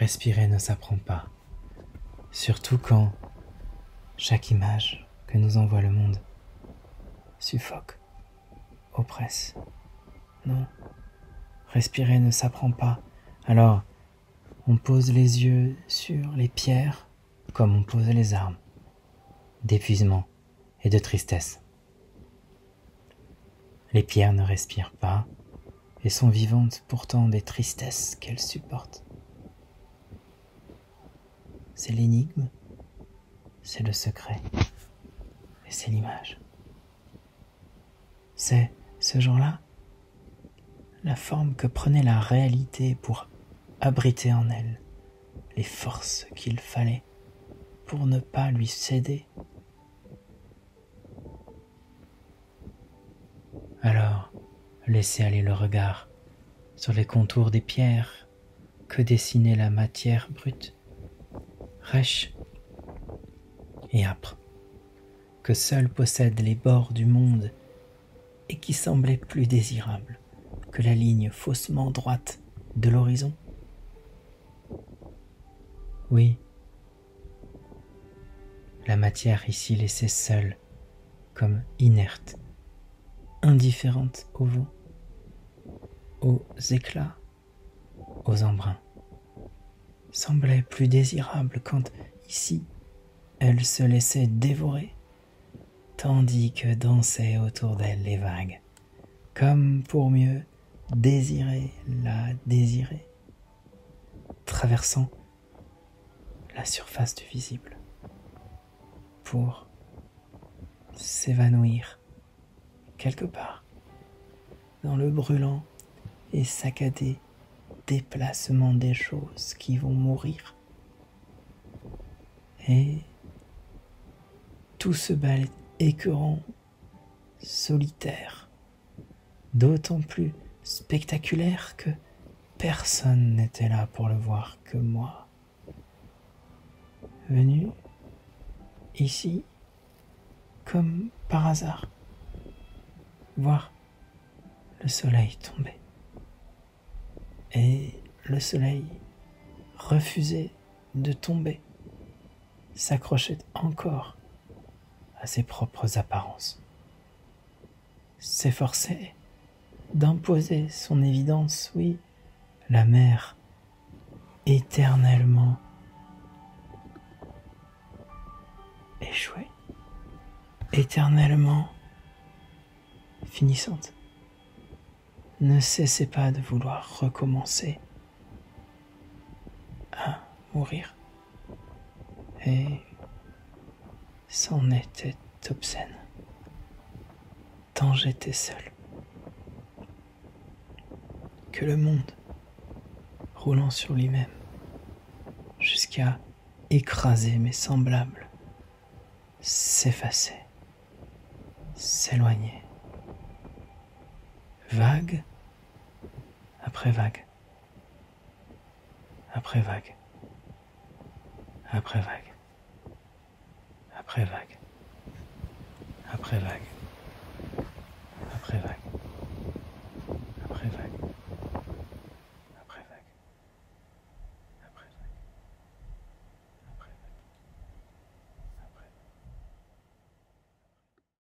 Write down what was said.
respirer ne s'apprend pas, surtout quand chaque image que nous envoie le monde suffoque, oppresse. Non, respirer ne s'apprend pas. Alors, on pose les yeux sur les pierres comme on pose les armes, d'épuisement et de tristesse. Les pierres ne respirent pas et sont vivantes pourtant des tristesses qu'elles supportent. C'est l'énigme, c'est le secret et c'est l'image. C'est ce jour-là la forme que prenait la réalité pour abriter en elle les forces qu'il fallait pour ne pas lui céder. Alors, laissez aller le regard sur les contours des pierres que dessinait la matière brute, rêche et âpre, que seul possèdent les bords du monde et qui semblait plus désirable que la ligne faussement droite de l'horizon. Oui, la matière ici laissée seule, comme inerte, indifférente au vent, aux éclats, aux embruns, semblait plus désirable quand ici elle se laissait dévorer, tandis que dansaient autour d'elle les vagues, comme pour mieux désirer la désirer, traversant la surface du visible pour s'évanouir quelque part dans le brûlant et saccadé déplacement des choses qui vont mourir. Et tout ce bal écœurant, solitaire, d'autant plus spectaculaire que personne n'était là pour le voir que moi. Venu ici, comme par hasard, voir le soleil tomber. Et le soleil refusait de tomber, s'accrochait encore à ses propres apparences, s'efforçait d'imposer son évidence, oui, la mer éternellement échouée, éternellement finissante. Ne cessez pas de vouloir recommencer à mourir. Et c'en était obscène. Tant j'étais seul. Que le monde, roulant sur lui-même, jusqu'à écraser mes semblables, s'effaçait, s'éloignait. Vague après vague, après vague, après vague, après vague, après vague, après vague.